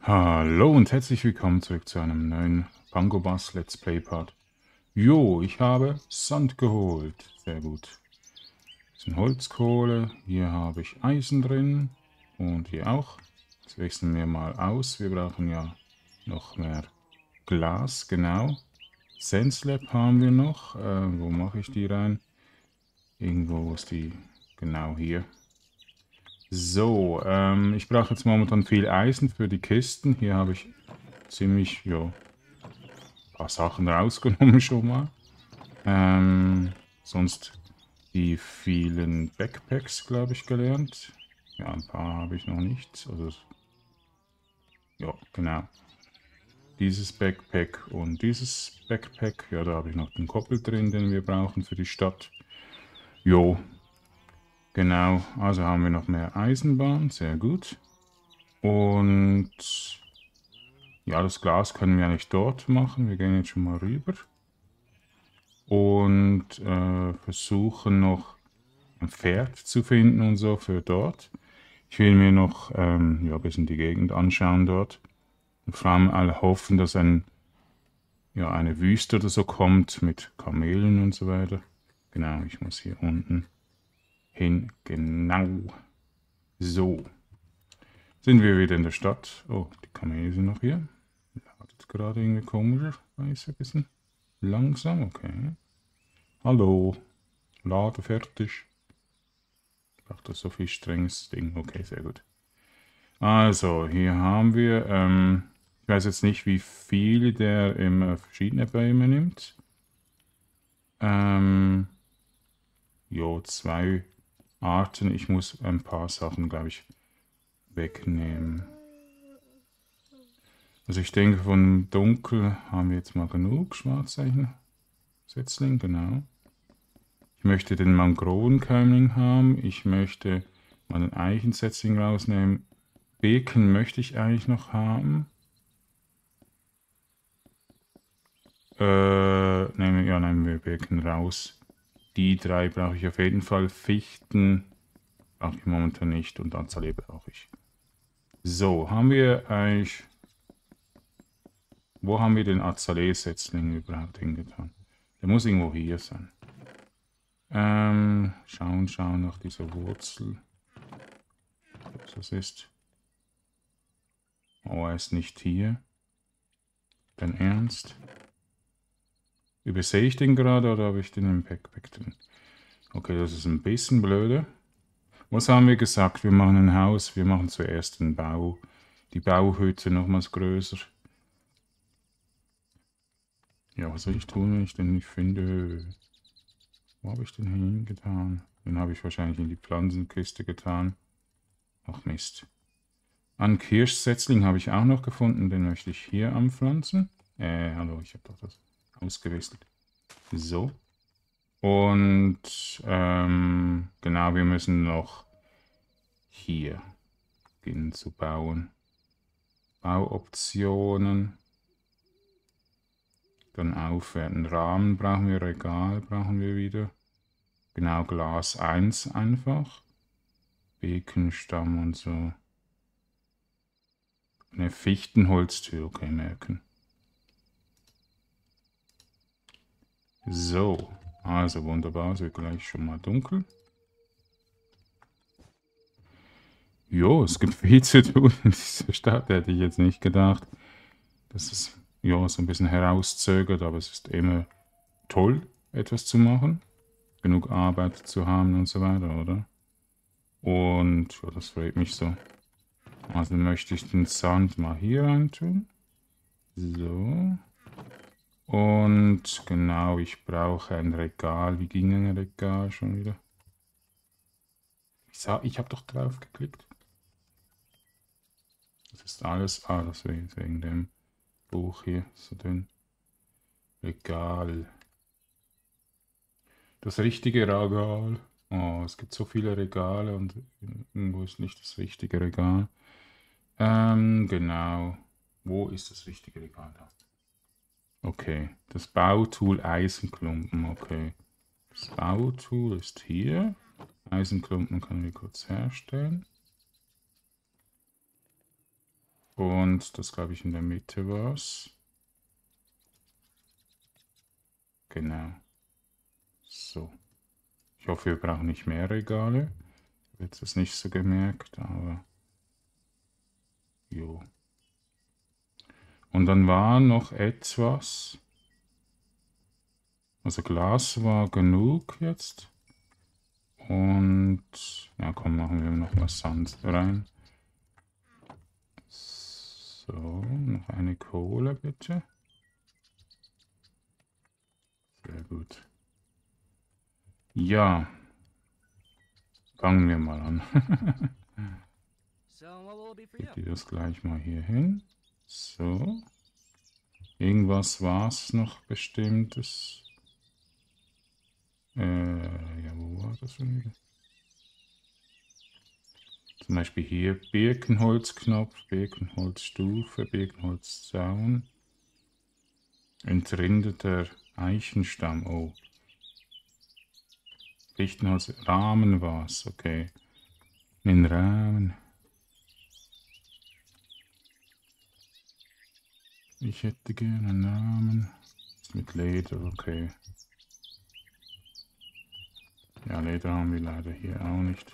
Hallo und herzlich willkommen zurück zu einem neuen Pango Bass Let's Play Part. Jo, ich habe Sand geholt. Sehr gut. Das sind Holzkohle. Hier habe ich Eisen drin. Und hier auch. Jetzt wechseln wir mal aus. Wir brauchen ja noch mehr Glas, genau. Senslab haben wir noch. Äh, wo mache ich die rein? Irgendwo ist die, genau hier. So, ähm, ich brauche jetzt momentan viel Eisen für die Kisten. Hier habe ich ziemlich, ja, ein paar Sachen rausgenommen schon mal. Ähm, sonst die vielen Backpacks, glaube ich, gelernt. Ja, ein paar habe ich noch nicht. Also, ja, genau. Dieses Backpack und dieses Backpack. Ja, da habe ich noch den Koppel drin, den wir brauchen für die Stadt. Jo, Genau, also haben wir noch mehr Eisenbahn, sehr gut. Und ja, das Glas können wir eigentlich dort machen. Wir gehen jetzt schon mal rüber. Und äh, versuchen noch ein Pferd zu finden und so für dort. Ich will mir noch ähm, ja, ein bisschen die Gegend anschauen dort. Und vor allem alle hoffen, dass ein, ja, eine Wüste oder so kommt mit Kamelen und so weiter. Genau, ich muss hier unten hin. Genau. So. Sind wir wieder in der Stadt. Oh, die Kamele sind noch hier. Ladet gerade irgendwie komischerweise ein bisschen langsam. Okay. Hallo. Lade fertig. Braucht das so viel strenges Ding. Okay, sehr gut. Also, hier haben wir, ähm, ich weiß jetzt nicht, wie viel der immer verschiedene Bäume nimmt. Ähm, jo, zwei Arten. Ich muss ein paar Sachen, glaube ich, wegnehmen. Also ich denke, von Dunkel haben wir jetzt mal genug Schwarzzeichen-Setzling, genau. Ich möchte den Mangrovenkeimling haben. Ich möchte mal den Eichensetzling rausnehmen. Beken möchte ich eigentlich noch haben. Äh, nehmen, ja, nehmen wir Beken raus. Die drei brauche ich auf jeden Fall. Fichten brauche ich momentan nicht und Azalee brauche ich. So, haben wir eigentlich... Wo haben wir den Azalee-Setzling überhaupt hingetan? Der muss irgendwo hier sein. Ähm, schauen, schauen nach dieser Wurzel. Was das ist. Oh, er ist nicht hier. Dein Ernst? Übersehe ich den gerade oder habe ich den im Backpack drin? Okay, das ist ein bisschen blöde. Was haben wir gesagt? Wir machen ein Haus, wir machen zuerst den Bau. Die Bauhütte nochmals größer. Ja, was soll ich tun, wenn ich den nicht finde? Wo habe ich den hingetan? Den habe ich wahrscheinlich in die Pflanzenkiste getan. Ach Mist. An Kirschsetzling habe ich auch noch gefunden. Den möchte ich hier anpflanzen. Äh, hallo, ich habe doch das ausgewechselt. So. Und ähm, genau, wir müssen noch hier beginnen zu bauen. Bauoptionen. Dann aufwerten. Rahmen brauchen wir, Regal brauchen wir wieder. Genau, Glas 1 einfach. Bekenstamm und so. Eine Fichtenholztür, okay, merken. So, also wunderbar, es wird gleich schon mal dunkel. Jo, es gibt viel zu tun in dieser Stadt, hätte ich jetzt nicht gedacht. dass es ja so ein bisschen herauszögert, aber es ist immer toll, etwas zu machen. Genug Arbeit zu haben und so weiter, oder? Und ja, das freut mich so. Also möchte ich den Sand mal hier rein tun. So. Und genau, ich brauche ein Regal. Wie ging ein Regal schon wieder? Ich, ich habe doch drauf geklickt. Das ist alles. Ah, das wegen, wegen dem Buch hier. So dünn. Regal. Das richtige Regal. Oh, es gibt so viele Regale und irgendwo ist nicht das richtige Regal. Ähm, genau. Wo ist das richtige Regal da? Okay, das Bautool Eisenklumpen, okay. Das Bautool ist hier. Eisenklumpen können wir kurz herstellen. Und das glaube ich in der Mitte war's. Genau. So. Ich hoffe, wir brauchen nicht mehr Regale. Ich habe jetzt das nicht so gemerkt, aber... Jo. Und dann war noch etwas. Also Glas war genug jetzt. Und ja, komm, machen wir noch was Sand rein. So, noch eine Kohle bitte. Sehr gut. Ja. Fangen wir mal an. Ich gehe das gleich mal hier hin. So. Irgendwas war es noch bestimmtes. Äh, ja, wo war das schon wieder? Zum Beispiel hier Birkenholzknopf, Birkenholzstufe, Birkenholzzaun. Entrindeter Eichenstamm, oh. Fichtenholz, Rahmen war es, okay. Den Rahmen. Ich hätte gerne einen Rahmen. Mit Leder, okay. Ja, Leder haben wir leider hier auch nicht.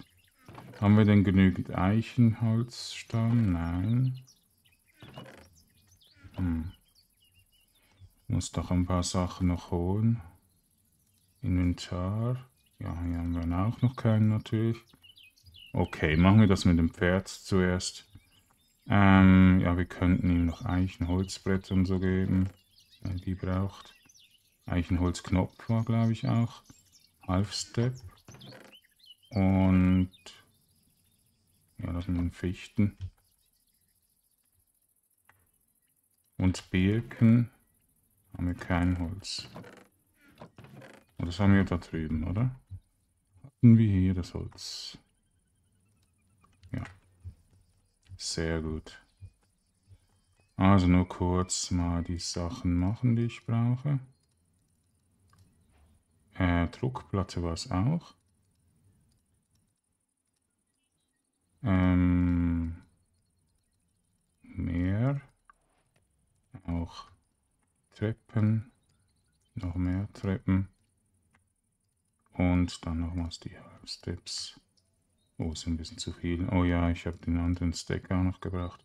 Haben wir denn genügend Eichenholzstamm? Nein. Hm. Muss doch ein paar Sachen noch holen. Inventar. Ja, hier haben wir auch noch keinen natürlich. Okay, machen wir das mit dem Pferd zuerst. Ähm, ja, wir könnten ihm noch Eichenholzbretter und so geben, wenn die braucht. Eichenholzknopf war, glaube ich, auch. Half-Step. Und ja, das sind Fichten. Und Birken haben wir kein Holz. Und das haben wir da drüben, oder? Hatten wir hier das Holz? Ja. Sehr gut. Also nur kurz mal die Sachen machen, die ich brauche. Äh, Druckplatte war es auch. Ähm, mehr. Auch Treppen. Noch mehr Treppen. Und dann nochmals die Steps. Oh, ist ein bisschen zu viel. Oh ja, ich habe den anderen Stack auch noch gebracht.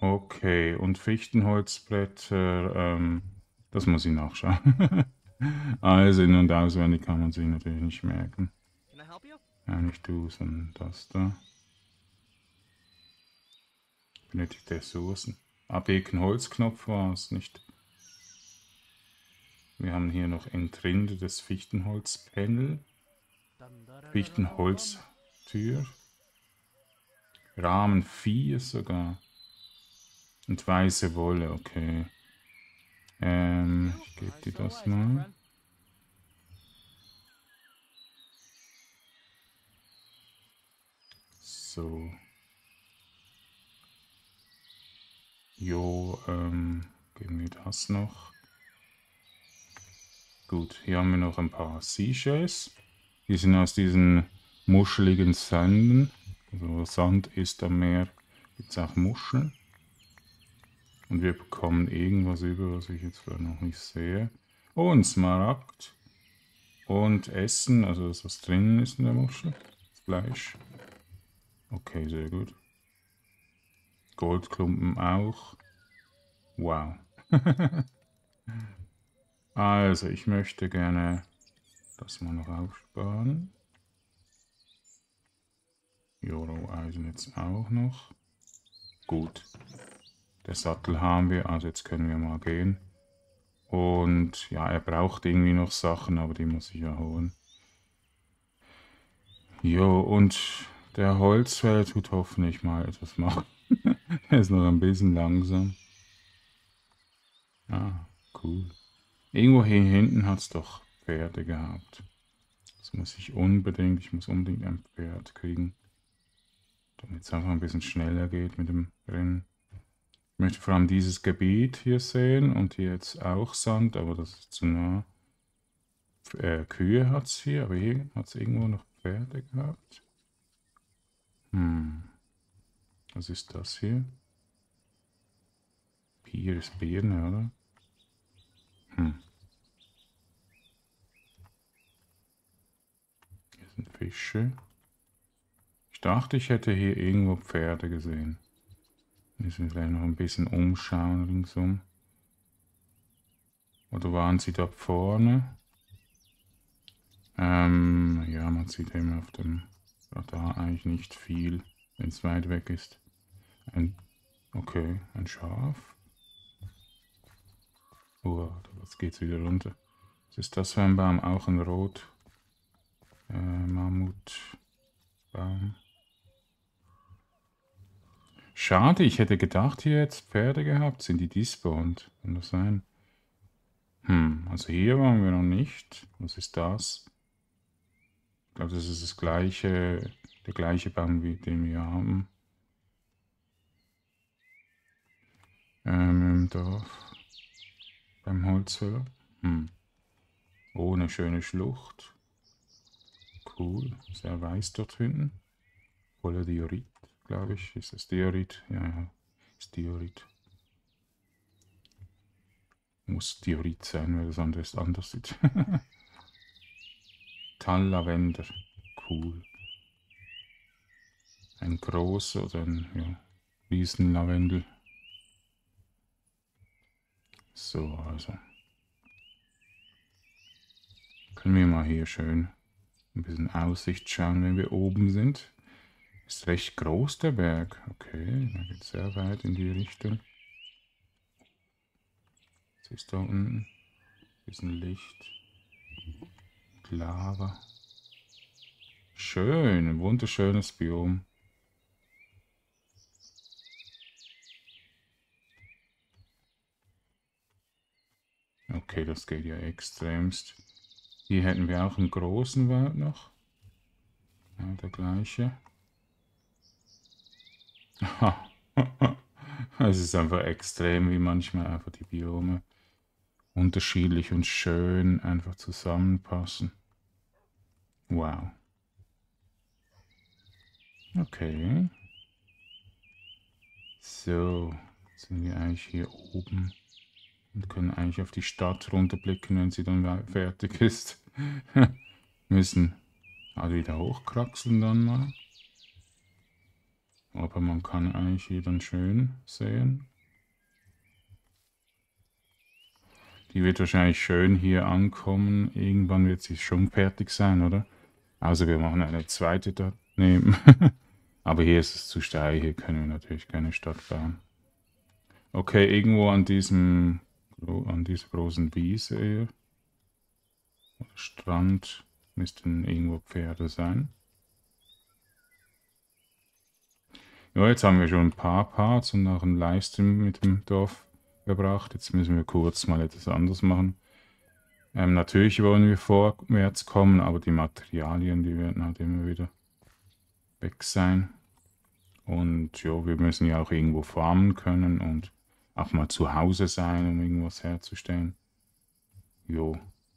Okay, und Fichtenholzblätter, ähm, das muss ich nachschauen. also in- und auswendig kann man sich natürlich nicht merken. Ja, nicht du, sondern das da. Benötigt Ressourcen. Abwägen Holzknopf war es nicht. Wir haben hier noch entrindetes Fichtenholzpanel. Fichtenholztür. Rahmen 4 sogar. Und weiße Wolle, okay. Ähm, ich gebe dir das mal. So. Jo, ähm, geben wir das noch. Gut, hier haben wir noch ein paar Seashells. Die sind aus diesen muscheligen Sanden. Also Sand ist am Meer, gibt es auch Muscheln. Und wir bekommen irgendwas über, was ich jetzt vielleicht noch nicht sehe. Oh, ein Smaragd. Und Essen, also das, was drinnen ist in der Muschel. Fleisch. Okay, sehr gut. Goldklumpen auch. Wow. also, ich möchte gerne das mal noch aufsparen. Joro-Eisen jetzt auch noch. Gut. Der Sattel haben wir, also jetzt können wir mal gehen. Und ja, er braucht irgendwie noch Sachen, aber die muss ich ja holen. Jo, und der Holzfäller tut hoffentlich mal etwas machen. er ist noch ein bisschen langsam. Ah, cool. Irgendwo hier hinten hat es doch Pferde gehabt. Das muss ich unbedingt, ich muss unbedingt ein Pferd kriegen. Damit es einfach ein bisschen schneller geht mit dem Rennen. Ich möchte vor allem dieses Gebiet hier sehen und hier jetzt auch Sand, aber das ist zu nah. Äh, Kühe hat es hier, aber hier hat es irgendwo noch Pferde gehabt. Hm. Was ist das hier? Hier ist Birne, oder? Hm. Hier sind Fische. Ich dachte, ich hätte hier irgendwo Pferde gesehen. Müssen wir vielleicht noch ein bisschen umschauen ringsum. Oder waren sie da vorne? Ähm, ja, man sieht eben auf dem Radar eigentlich nicht viel, wenn es weit weg ist. Ein, okay, ein Schaf. Oh, jetzt geht's wieder runter. Was ist das für ein Baum? Auch ein Rot. Äh, Mammutbaum. Schade, ich hätte gedacht, hier jetzt Pferde gehabt. Sind die despawned? Kann das sein? Hm, also hier waren wir noch nicht. Was ist das? Ich glaube, das ist das gleiche, der gleiche Baum, wie den wir haben. Ähm, im Dorf. Beim Holzfäller. Hm. Oh, eine schöne Schlucht. Cool. Sehr weiß dort hinten. Voller Diorit, glaube ich. Ist das Diorit? Ja, ja. Ist Diorit. Muss Diorit sein, weil das andere ist anders sieht. Tallavender. Cool. Ein großer oder ein ja, Riesenlavendel. So, also. Können wir mal hier schön ein bisschen Aussicht schauen, wenn wir oben sind. Ist recht groß der Berg. Okay, da geht sehr weit in die Richtung. Ist da unten? Bisschen Licht. Lava. Schön, ein wunderschönes Biom. Okay, das geht ja extremst. Hier hätten wir auch einen großen Wald noch. Ja, der gleiche. es ist einfach extrem, wie manchmal einfach die Biome unterschiedlich und schön einfach zusammenpassen. Wow. Okay. So, jetzt sind wir eigentlich hier oben und können eigentlich auf die Stadt runterblicken, wenn sie dann fertig ist. Müssen also wieder hochkraxeln dann mal. Aber man kann eigentlich hier dann schön sehen. Die wird wahrscheinlich schön hier ankommen. Irgendwann wird sie schon fertig sein, oder? Also wir machen eine zweite da nehmen. Aber hier ist es zu steil, hier können wir natürlich keine Stadt bauen. Okay, irgendwo an diesem, an dieser großen Wiese hier, Strand, müssten irgendwo Pferde sein. Ja, jetzt haben wir schon ein paar Parts und auch einen Livestream mit dem Dorf gebracht. Jetzt müssen wir kurz mal etwas anderes machen. Ähm, natürlich wollen wir vorwärts kommen, aber die Materialien, die werden halt immer wieder weg sein. Und ja, wir müssen ja auch irgendwo farmen können und auch mal zu Hause sein, um irgendwas herzustellen. Jo.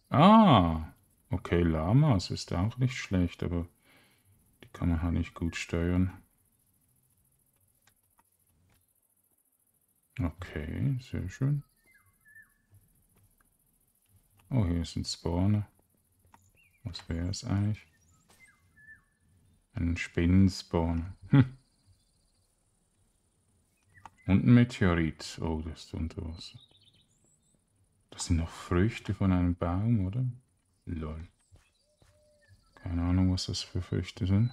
Ah, okay, Lamas ist auch nicht schlecht, aber die kann man halt nicht gut steuern. Okay, sehr schön. Oh, hier ist ein Spawner. Was wäre es eigentlich? Ein Spinnenspawn. Hm. Und ein Meteorit. Oh, das ist unter Wasser. Das sind noch Früchte von einem Baum, oder? Lol. Keine Ahnung, was das für Früchte sind.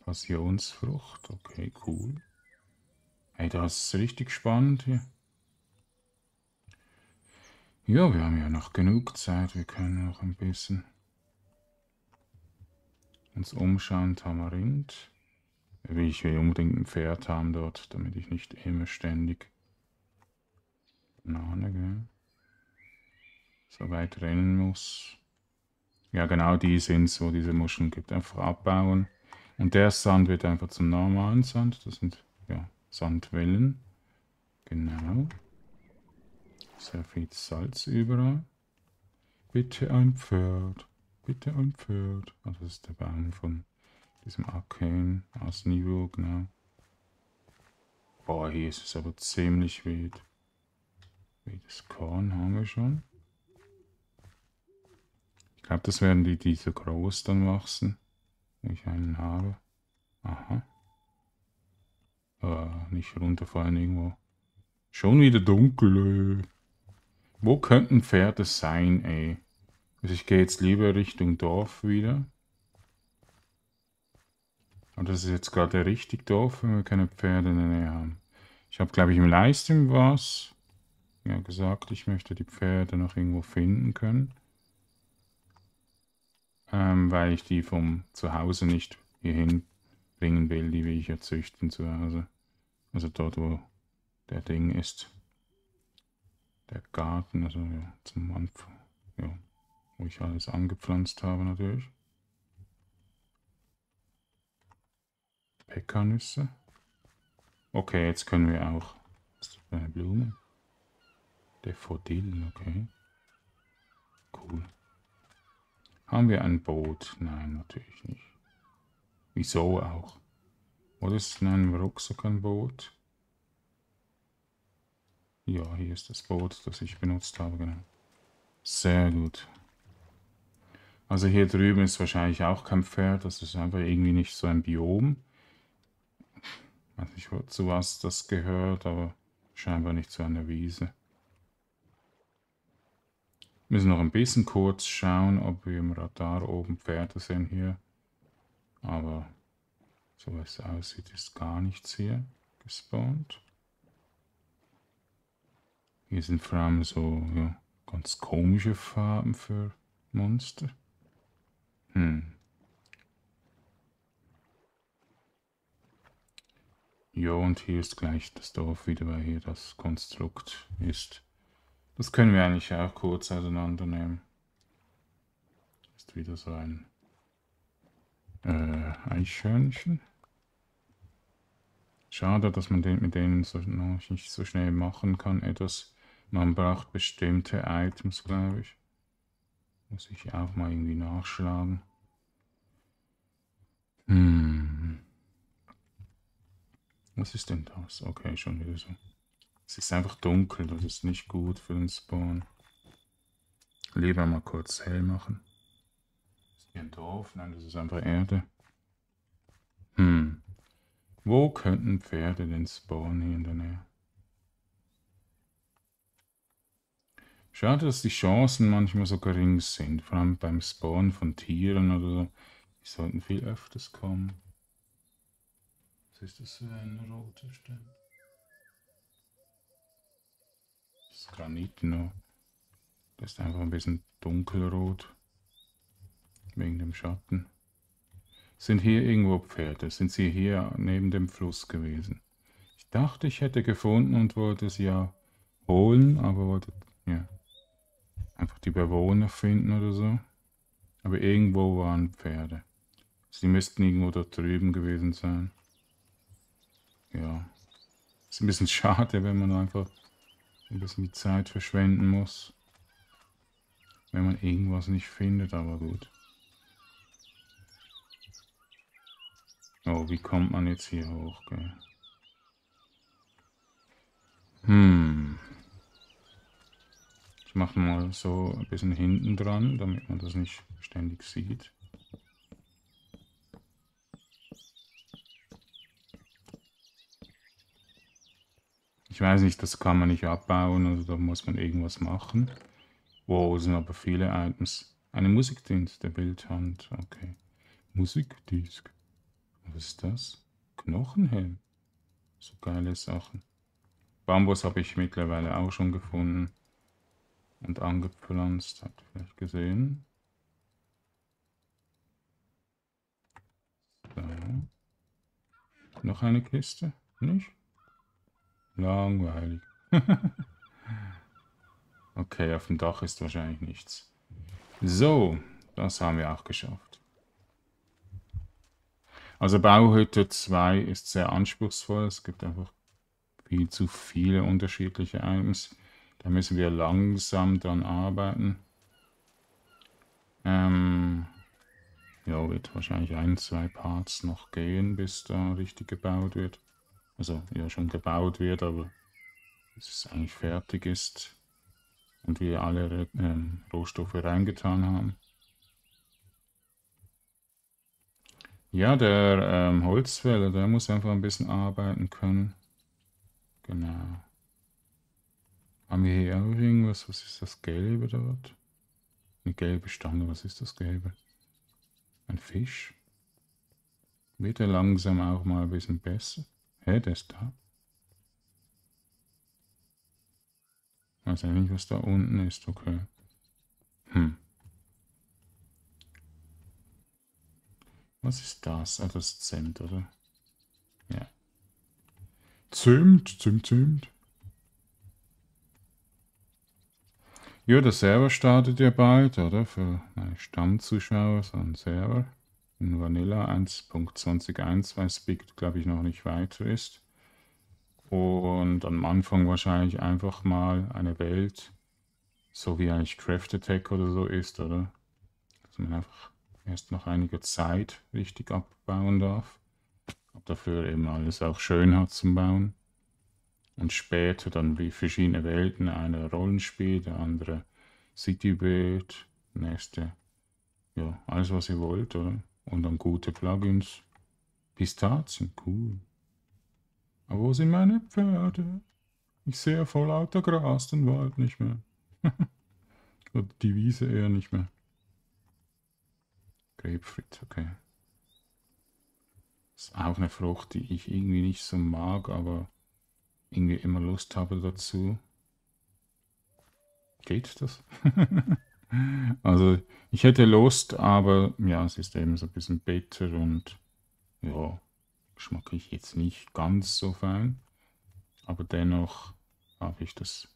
Passionsfrucht. Okay, cool. Hey, das ist richtig spannend hier. Ja, wir haben ja noch genug Zeit. Wir können noch ein bisschen uns umschauen. Tamarind. Ich will unbedingt ein Pferd haben dort, damit ich nicht immer ständig Banane, gell? so weit rennen muss. Ja, genau die sind es, wo diese Muscheln gibt. Einfach abbauen. Und der Sand wird einfach zum normalen Sand. Das sind ja Sandwellen. Genau. Sehr viel Salz überall. Bitte ein Pferd. Bitte ein Pferd. Oh, das ist der Baum von diesem Arcane aus Niveau, genau. Boah, hier ist es aber ziemlich wild. Das Korn haben wir schon. Ich glaube, das werden die, die so groß dann wachsen, wenn ich einen habe. Aha. Uh, nicht runterfallen irgendwo. Schon wieder dunkel. Ey. Wo könnten Pferde sein, ey? Also ich gehe jetzt lieber Richtung Dorf wieder. Und das ist jetzt gerade richtig doof, wenn wir keine Pferde in der Nähe haben. Ich habe, glaube ich, im Livestream was ja, gesagt, ich möchte die Pferde noch irgendwo finden können. Ähm, weil ich die vom Zuhause nicht hierhin bringen will, die will ich ja züchten zu Hause. Also dort, wo der Ding ist. Der Garten, also ja, zum Anfang, ja, wo ich alles angepflanzt habe natürlich. Pekannüsse. Okay, jetzt können wir auch. Was ist das für eine Blume? Daffodil, okay. Cool. Haben wir ein Boot? Nein, natürlich nicht. Wieso auch? Oder ist in einem Rucksack ein Boot? Ja, hier ist das Boot, das ich benutzt habe, genau. Sehr gut. Also hier drüben ist wahrscheinlich auch kein Pferd, das ist einfach irgendwie nicht so ein Biom. Weiß nicht, zu was das gehört, aber scheinbar nicht zu einer Wiese. Wir müssen noch ein bisschen kurz schauen, ob wir im Radar oben Pferde sehen hier. Aber so wie es aussieht, ist gar nichts hier gespawnt. Hier sind vor allem so ja, ganz komische Farben für Monster. Hm. Ja, und hier ist gleich das Dorf wieder, weil hier das Konstrukt ist. Das können wir eigentlich auch kurz auseinandernehmen. Ist wieder so ein äh, Eichhörnchen. Schade, dass man den mit denen so, nicht so schnell machen kann. Etwas, man braucht bestimmte Items, glaube ich. Muss ich auch mal irgendwie nachschlagen. Hm. Was ist denn das? Okay, schon wieder so. Es ist einfach dunkel, das ist nicht gut für den Spawn. Lieber mal kurz hell machen. Ist hier ein Dorf? Nein, das ist einfach Erde. Hm. Wo könnten Pferde denn spawnen hier in der Nähe? Schade, dass die Chancen manchmal so gering sind, vor allem beim Spawn von Tieren oder so. Die sollten viel öfters kommen. Was ist das für ein roter Stern? Granit nur. Das ist einfach ein bisschen dunkelrot. Wegen dem Schatten. Sind hier irgendwo Pferde? Sind sie hier neben dem Fluss gewesen? Ich dachte, ich hätte gefunden und wollte sie ja holen, aber wollte ja, einfach die Bewohner finden oder so. Aber irgendwo waren Pferde. Sie müssten irgendwo da drüben gewesen sein. Ja. Ist ein bisschen schade, wenn man einfach ein bisschen die Zeit verschwenden muss. Wenn man irgendwas nicht findet, aber gut. Oh, wie kommt man jetzt hier hoch, gell? Hm. Ich mache mal so ein bisschen hinten dran, damit man das nicht ständig sieht. Ich weiß nicht, das kann man nicht abbauen, also da muss man irgendwas machen. Wow, sind aber viele Items. Eine Musikdienst, der Bildhand, okay. Musikdisk. Was ist das? Knochenhelm. So geile Sachen. Bambus habe ich mittlerweile auch schon gefunden und angepflanzt. Habt ihr vielleicht gesehen? So. Noch eine Kiste? Nicht? Langweilig. okay, auf dem Dach ist wahrscheinlich nichts. So, das haben wir auch geschafft. Also Bauhütte 2 ist sehr anspruchsvoll. Es gibt einfach viel zu viele unterschiedliche Items. Da müssen wir langsam dran arbeiten. Ähm, ja, wird wahrscheinlich ein, zwei Parts noch gehen, bis da richtig gebaut wird. also ja schon gebaut wird, aber es eigentlich fertig ist und wir alle ähm, Rohstoffe reingetan haben. Ja, der ähm, Holzfäller, der muss einfach ein bisschen arbeiten können. Genau. Haben wir hier irgendwas? Was ist das Gelbe dort? Eine gelbe Stange. Was ist das Gelbe? Ein Fisch? Wird er langsam auch mal ein bisschen besser? Hä, der ist da. Weiß nicht, was da unten ist. Okay. Hm. Was ist das? Ah, das Zimt, oder? Ja. Zimt, Zimt, Zimt. Ja, der Server startet ja bald, oder? Für meine Stammzuschauer, so ein Server in Vanilla 1.21, weil Speak, glaube ich, noch nicht weiter ist. Und am Anfang wahrscheinlich einfach mal eine Welt, so wie eigentlich Craft Attack oder so ist, oder? Dass man einfach erst nach einiger Zeit richtig abbauen darf. Aber dafür eben alles auch schön hat zum Bauen und später dann wie verschiedene Welten, eine Rollenspiel, der andere Citybuild, nächste, ja, alles was ihr wollt, oder? Und dann gute Plugins. Pistazien, cool. Aber wo sind meine Pferde? Ich sehe vor lauter Gras den Wald nicht mehr. Oder die Wiese eher nicht mehr. Grapefruit, okay. Ist auch eine Frucht, die ich irgendwie nicht so mag, aber irgendwie immer Lust habe dazu. Geht das? also ich hätte Lust, aber ja, es ist eben so ein bisschen bitter und ja, geschmacklich jetzt nicht ganz so fein. Aber dennoch habe ich das,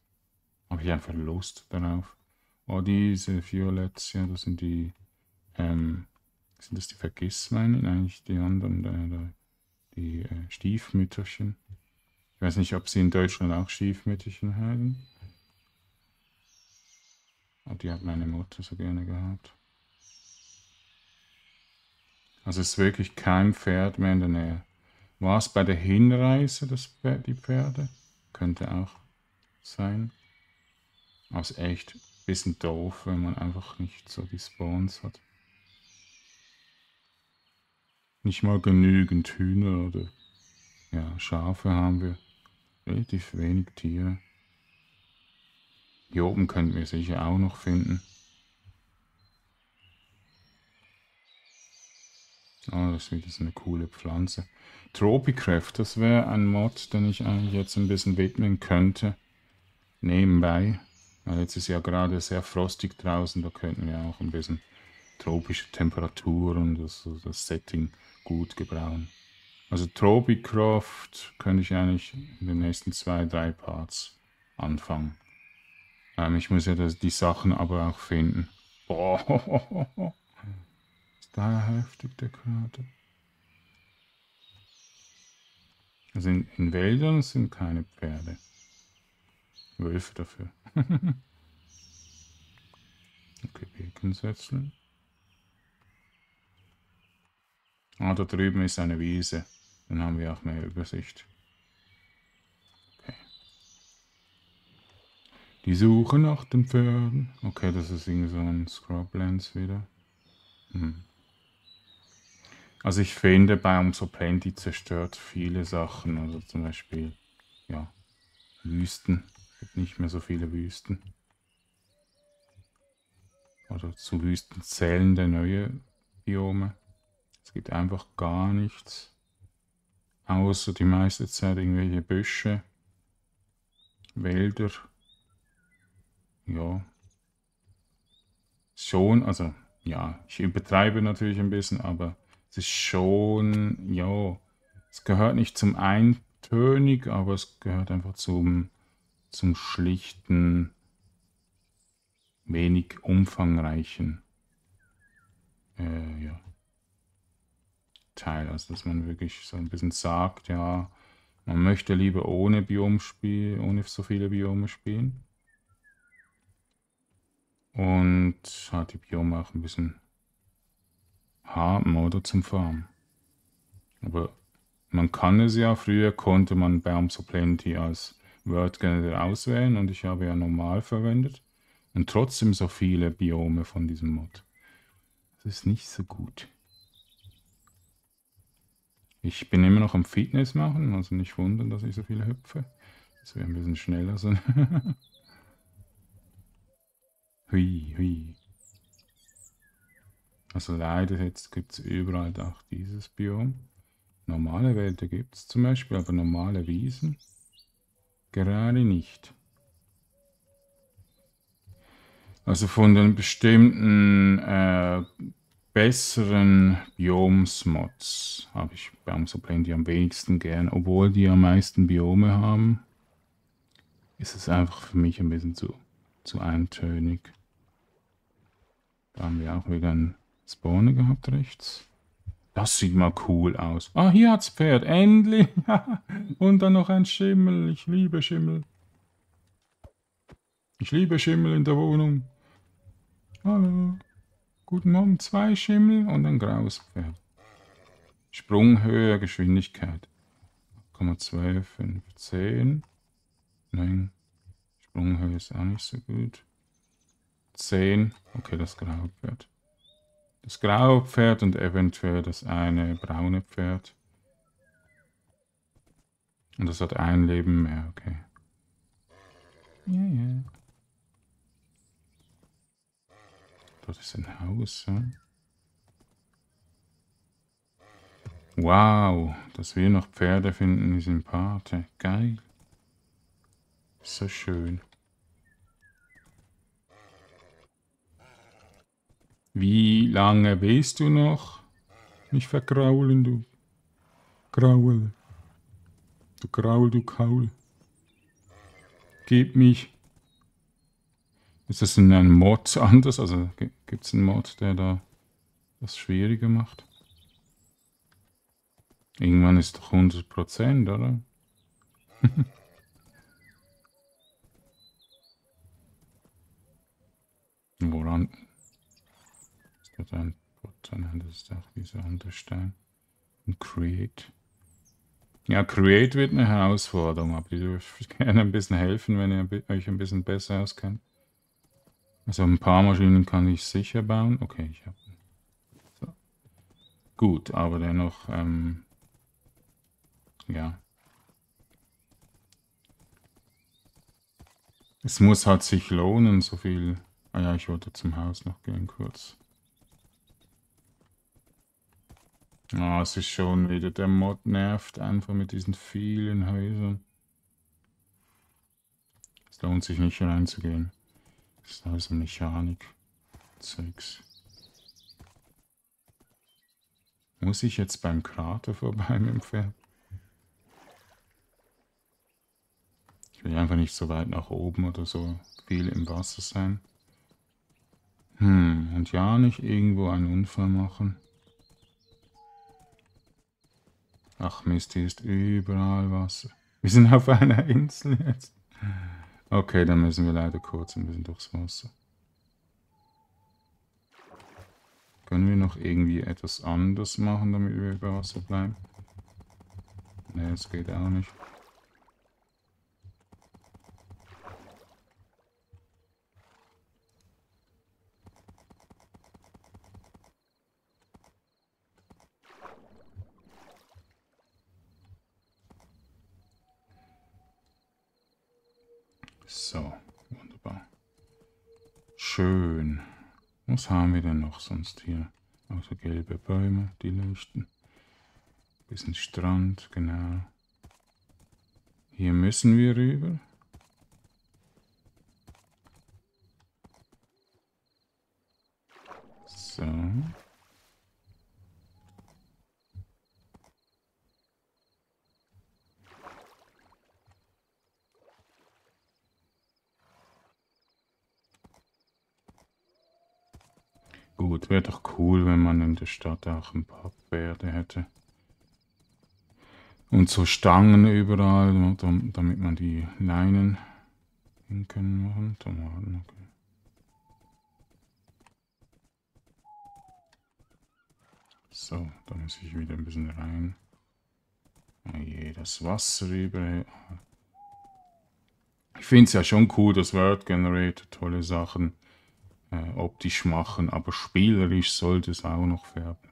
habe ich einfach Lust darauf. Oh, diese Violets, ja, das sind die, ähm, sind das die Vergissmeinen? Eigentlich die anderen, äh, die Stiefmütterchen. Ich weiß nicht, ob sie in Deutschland auch Stiefmütterchen haben. Aber die hat meine Mutter so gerne gehabt. Also es ist wirklich kein Pferd mehr in der Nähe. War es bei der Hinreise das Pferd, die Pferde? Könnte auch sein. Aber es ist echt ein bisschen doof, wenn man einfach nicht so die Spawns hat. Nicht mal genügend Hühner oder ja, Schafe haben wir relativ wenig Tiere. Hier oben könnten wir sicher auch noch finden. Oh, das ist wieder so eine coole Pflanze. Tropicraft, das wäre ein Mod, den ich eigentlich jetzt ein bisschen widmen könnte. Nebenbei. Weil jetzt ist ja gerade sehr frostig draußen, da könnten wir auch ein bisschen tropische Temperaturen das, das Setting gut gebrauchen. Also Tropicraft könnte ich eigentlich in den nächsten zwei, drei Parts anfangen. Ähm, ich muss ja das, die Sachen aber auch finden. Boah, ist da heftig der gerade. Also in, in Wäldern sind keine Pferde. Wölfe dafür. okay, Bekensätzeln. Ah, da drüben ist eine Wiese. Dann haben wir auch mehr Übersicht. Okay. Die Suche nach den Pferden. Okay, das ist irgendwie so ein Scrublands wieder. Hm. Also ich finde, Baum so Plenty zerstört viele Sachen. Also zum Beispiel, ja, Wüsten. Es gibt nicht mehr so viele Wüsten. Oder zu Wüsten zählende neue Biome. Es gibt einfach gar nichts außer die meiste Zeit irgendwelche Büsche, Wälder. Ja. Schon, also ja, ich übertreibe natürlich ein bisschen, aber es ist schon, ja, es gehört nicht zum eintönig, aber es gehört einfach zum, zum schlichten, wenig umfangreichen. Äh, ja. Teil. Also dass man wirklich so ein bisschen sagt, ja, man möchte lieber ohne Biom spielen, ohne so viele Biome spielen. Und hat die Biome auch ein bisschen haben oder zum Farmen. Aber man kann es ja, früher konnte man Baum so Plenty als Word Generator auswählen und ich habe ja normal verwendet und trotzdem so viele Biome von diesem Mod. Das ist nicht so gut. Ich bin immer noch am Fitness machen, also nicht wundern, dass ich so viel hüpfe. Das wäre ein bisschen schneller sein. hui, hui. Also leider jetzt gibt es überall auch dieses Biom. Normale Wälder gibt es zum Beispiel, aber normale Wiesen gerade nicht. Also von den bestimmten äh, besseren Biomes-Mods habe ich Baumsoplan die am wenigsten gern, obwohl die am meisten Biome haben. Ist es einfach für mich ein bisschen zu, zu eintönig. Da haben wir auch wieder einen Spawner gehabt rechts. Das sieht mal cool aus. Ah, hier hat's Pferd. Endlich. Und dann noch ein Schimmel. Ich liebe Schimmel. Ich liebe Schimmel in der Wohnung. Hallo. Guten Morgen. Zwei Schimmel und ein graues Pferd. Sprunghöhe, Geschwindigkeit. 0,2, 5, 10. Nein. Sprunghöhe ist auch nicht so gut. 10. Okay, das graue Pferd. Das graue Pferd und eventuell das eine braune Pferd. Und das hat ein Leben mehr, okay. Ja, ja. Dort ist ein Haus, ja. Wow, dass wir noch Pferde finden in diesem Part. Geil. So schön. Wie lange willst du noch mich vergraulen, du Graul? Du Graul, du Kaul. Gib mich. Ist das in einem Mod anders? Also gibt es einen Mod, der da das schwieriger macht? Irgendwann ist doch 100%, oder? Woran wird ein Button, das ist auch dieser Unterstein. Und Create. Ja, Create wird eine Herausforderung, aber ihr dürft gerne ein bisschen helfen, wenn ihr euch ein bisschen besser auskennt. Also ein paar Maschinen kann ich sicher bauen. Okay, ich habe... So. Gut, aber dennoch, ähm, ja. Es muss halt sich lohnen, so viel... Ah ja, ich wollte zum Haus noch gehen kurz. Ah, es ist schon wieder, der Mod nervt einfach mit diesen vielen Häusern. Es lohnt sich nicht reinzugehen. Das ist also Mechanik. Zeugs. Muss ich jetzt beim Krater vorbei mit dem Pferd? Ich will einfach nicht so weit nach oben oder so viel im Wasser sein. Hm, und ja nicht irgendwo einen Unfall machen. Ach Mist, hier ist überall Wasser. Wir sind auf einer Insel jetzt. Okay, dann müssen wir leider kurz ein bisschen durchs Wasser. Können wir noch irgendwie etwas anders machen, damit wir über Wasser bleiben? Ne, das geht auch nicht. So, wunderbar. Schön. Was haben wir denn noch sonst hier? Außer gelbe Bäume, die leuchten. Bisschen Strand, genau. Hier müssen wir rüber. So. Gut, wäre doch cool, wenn man in der Stadt auch ein paar Pferde hätte. Und so Stangen überall, damit man die Leinen hin können machen. Tomaten, okay. So, da muss ich wieder ein bisschen rein. Oh je, das Wasser über. Ich finde es ja schon cool, dass Word Generator tolle Sachen äh, optisch machen, aber spielerisch sollte es auch noch färben.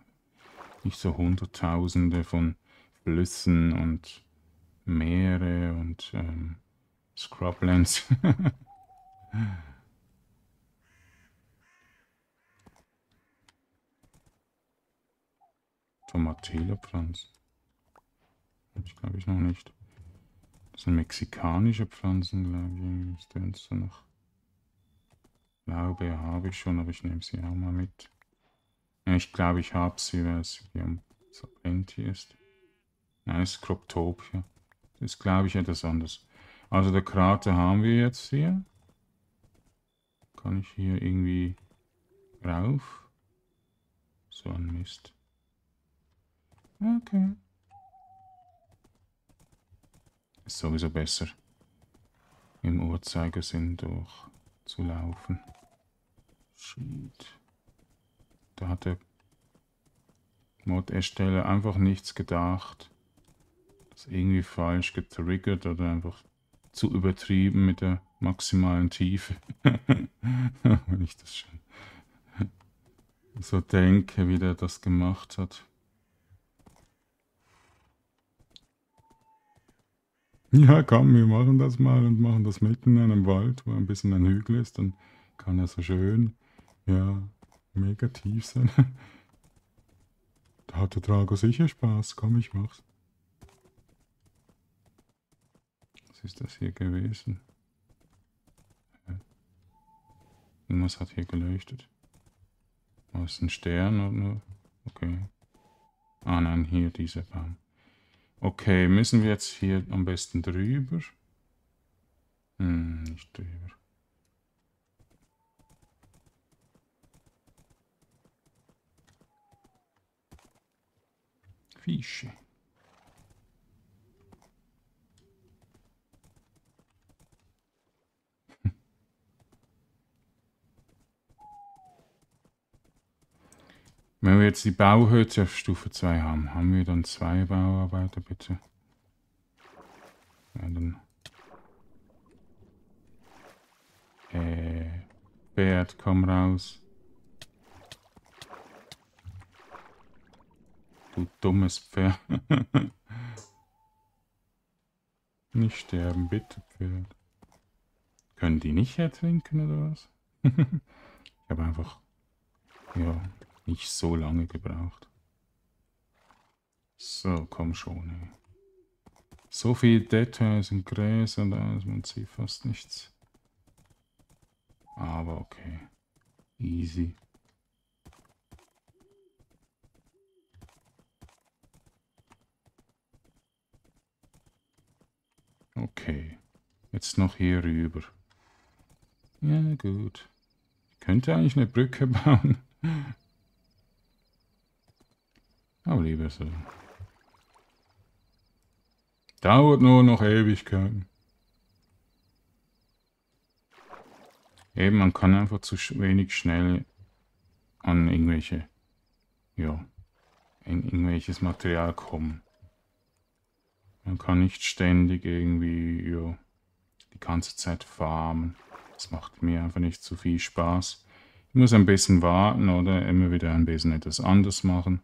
Nicht so Hunderttausende von Flüssen und Meere und ähm, Scrublands. Tomatela-Pflanzen. Ich glaube ich noch nicht. Das sind mexikanische Pflanzen, glaube ich. Das tönt so nach. Glaube, habe ich schon, aber ich nehme sie auch mal mit. Ich glaube, ich habe sie, weil es hier so plenty ist. Nein, es ist Croptopia. Das ist, glaube ich, etwas anderes. Also der Krater haben wir jetzt hier. Kann ich hier irgendwie rauf? So ein Mist. Okay. Ist sowieso besser, im Uhrzeigersinn durchzulaufen. Shit. Da hat der Mod-Ersteller einfach nichts gedacht. Das irgendwie falsch getriggert oder einfach zu übertrieben mit der maximalen Tiefe. Wenn ich das schon so denke, wie der das gemacht hat. Ja, komm, wir machen das mal und machen das mitten in einem Wald, wo ein bisschen ein Hügel ist. Dann kann er so schön, ja, mega tief sein. Da hat der Drago sicher Spaß. Komm, ich mach's. Was ist das hier gewesen? Irgendwas hat hier geleuchtet. War es ein Stern oder? Okay. Ah nein, hier dieser Baum. Okay, müssen wir jetzt hier am besten drüber? Hm, nicht drüber. Fische. Wenn wir jetzt die Bauhöhe auf Stufe 2 haben, haben wir dann zwei Bauarbeiter, bitte? Ja, dann... Äh... Bert, komm raus. Du dummes Pferd. nicht sterben, bitte, Pferd. Können die nicht ertrinken oder was? ich habe einfach... Ja, nicht so lange gebraucht. So, komm schon, ey. So viel Details und Gräser, da ist man sieht fast nichts. Aber okay. Easy. Okay. Jetzt noch hier rüber. Ja, gut. Ich könnte eigentlich eine Brücke bauen. Aber lieber so. Dauert nur noch Ewigkeiten. Eben, man kann einfach zu wenig schnell an irgendwelche, ja, in irgendwelches Material kommen. Man kann nicht ständig irgendwie, ja, die ganze Zeit farmen. Das macht mir einfach nicht zu viel Spaß. Ich muss ein bisschen warten oder immer wieder ein bisschen etwas anders machen.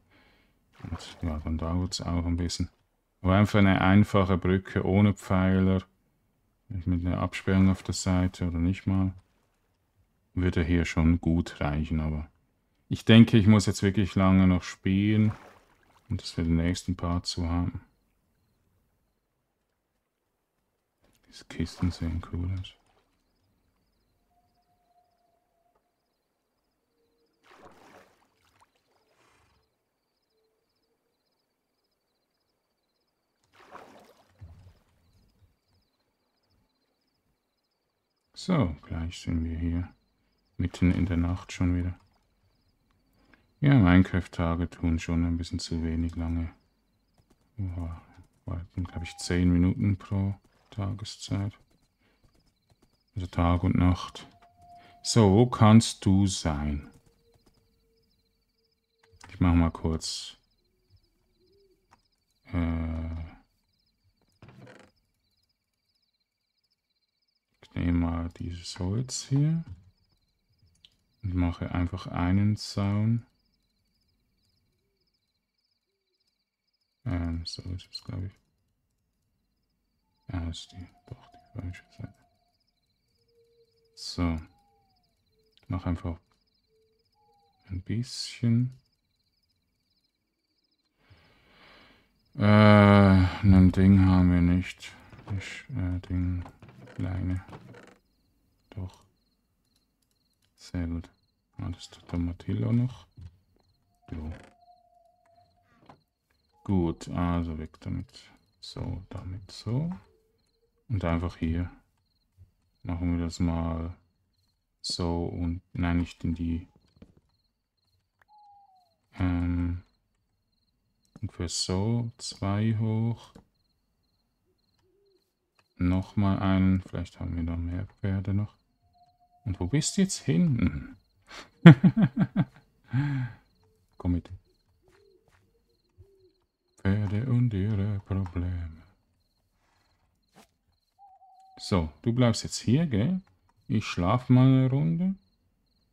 Und ja, dann dauert es auch ein bisschen. Aber einfach eine einfache Brücke ohne Pfeiler, mit einer Absperrung auf der Seite oder nicht mal, würde hier schon gut reichen. Aber ich denke, ich muss jetzt wirklich lange noch spielen, um das für den nächsten Part zu haben. Diese Kisten sehen cool aus. So, gleich sind wir hier. Mitten in der Nacht schon wieder. Ja, Minecraft-Tage tun schon ein bisschen zu wenig lange. warten, glaube ich, 10 Minuten pro Tageszeit. Also Tag und Nacht. So kannst du sein. Ich mache mal kurz. Äh, ich nehme mal dieses Holz hier und mache einfach einen Zaun. Ähm, so ist es, glaube ich. Ja, ist die, doch die falsche Seite. So. Mach einfach ein bisschen. Äh, ein Ding haben wir nicht. Ich, äh, Ding, kleine. Doch. Sehr gut. Ah, das tut der Matillo noch. So. Gut, also weg damit. So, damit so. Und einfach hier. Machen wir das mal so und nein, nicht in die ähm, ungefähr so, zwei hoch. Nochmal einen, vielleicht haben wir da mehr Pferde noch. Und wo bist du jetzt hinten? Komm mit. Pferde und ihre Probleme. So, du bleibst jetzt hier, gell? Ich schlafe mal eine Runde.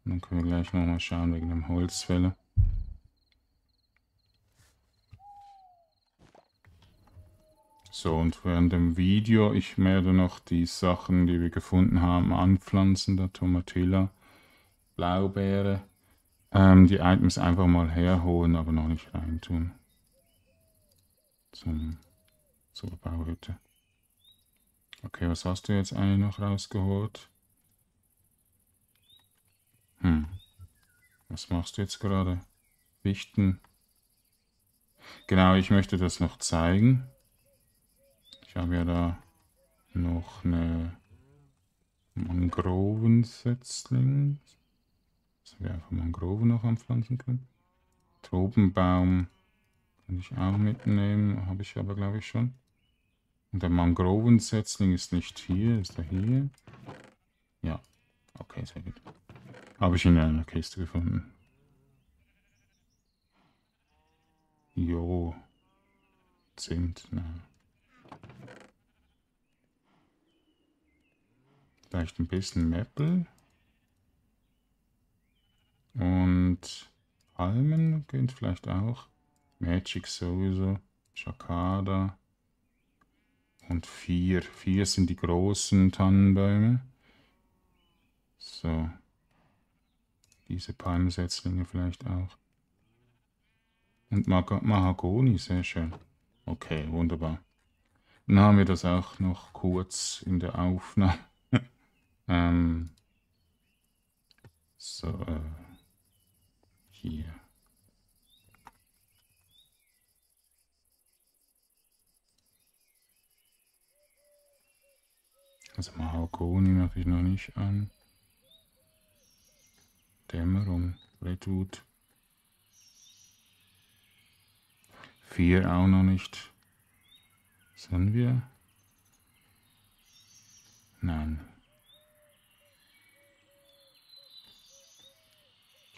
Und dann können wir gleich nochmal schauen wegen dem Holzfäller. So, und während dem Video, ich werde noch die Sachen, die wir gefunden haben, anpflanzen, der Tomatilla, Blaubeere. Ähm, die Items einfach mal herholen, aber noch nicht reintun. Zum, zur Bauhütte. Okay, was hast du jetzt eigentlich noch rausgeholt? Hm. Was machst du jetzt gerade? Wichten. Genau, ich möchte das noch zeigen. Ich habe ja da noch eine Mangrovensetzling. Dass wir einfach Mangroven noch anpflanzen können. Tropenbaum kann ich auch mitnehmen, habe ich aber glaube ich schon. Und der Mangrovensetzling ist nicht hier, ist er hier? Ja, okay, sehr gut. Habe ich in einer Kiste gefunden. Jo. Zimt, na. Vielleicht ein bisschen Maple. Und Palmen geht vielleicht auch. Magic sowieso. Chakada. Und vier. Vier sind die großen Tannenbäume. So. Diese Palmsetzlinge vielleicht auch. Und Mahagoni, sehr schön. Okay, wunderbar. Dann haben wir das auch noch kurz in der Aufnahme. ähm, so, äh, hier. Also Mahagoni mache ich noch nicht an. Dämmerung, Redwood. Vier auch noch nicht. Sind wir? Nein.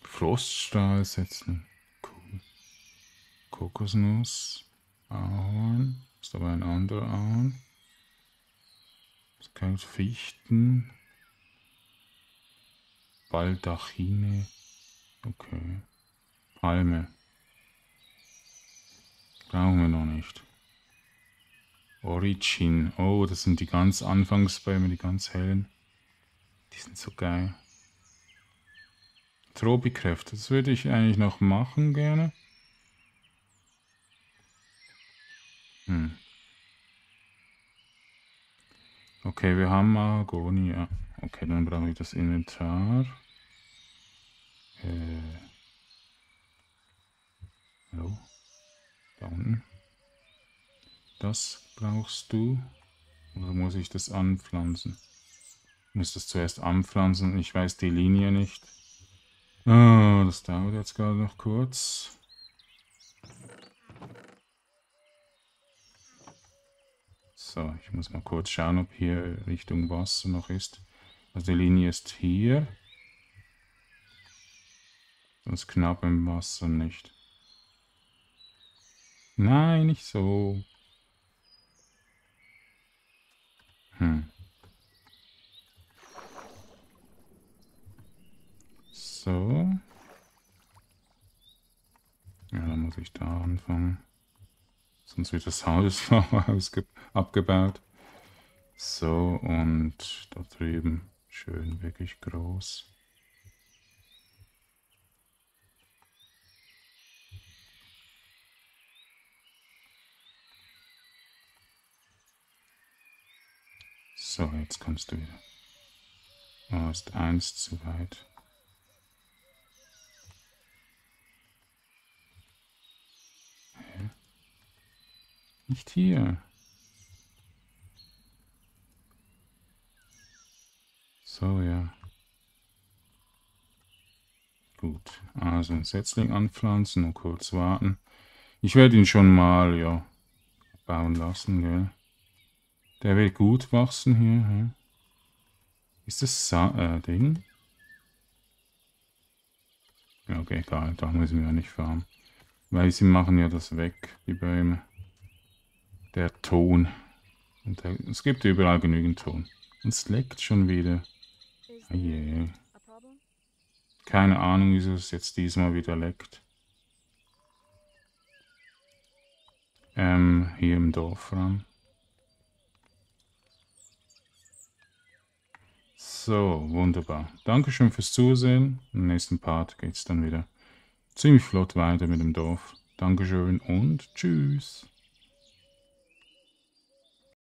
Froststahl setzen. Cool. Kokosnuss. Ahorn. Ist aber ein anderer Ahorn. Das Fichten. Baldachine. Okay. Palme. Brauchen wir noch nicht. Origin. Oh, das sind die ganz Anfangsbäume, die ganz hellen. Die sind so geil. Tropikräfte. Das würde ich eigentlich noch machen gerne. Okay, wir haben Mahagoni. Ja. Okay, dann brauche ich das Inventar. Äh. Hallo? Da unten. Das brauchst du. Oder muss ich das anpflanzen? Ich muss das zuerst anpflanzen. Ich weiß die Linie nicht. Oh, das dauert jetzt gerade noch kurz. So, ich muss mal kurz schauen, ob hier Richtung Wasser noch ist. Also die Linie ist hier. Sonst knapp im Wasser nicht. Nein, nicht so. Hm. So. Ja, dann muss ich da anfangen. Sonst wird das Haus abgebaut. So, und da drüben schön wirklich groß. So, jetzt kannst du wieder. Oh, ist eins zu weit. Nicht hier. So, ja. Gut, also ein Setzling anpflanzen und kurz warten. Ich werde ihn schon mal, ja, bauen lassen, gell. Der will gut wachsen hier. Hä? Ist das Sa äh, Ding? Ja, okay, egal. Da müssen wir ja nicht farmen. Weil sie machen ja das weg, die Bäume. Der Ton. Und der, es gibt überall genügend Ton. Und es leckt schon wieder. Oh je. Keine Ahnung, wieso es jetzt diesmal wieder leckt. Ähm, hier im Dorfraum. So, wunderbar. Dankeschön fürs Zusehen. Im nächsten Part geht es dann wieder ziemlich flott weiter mit dem Dorf. Dankeschön und tschüss.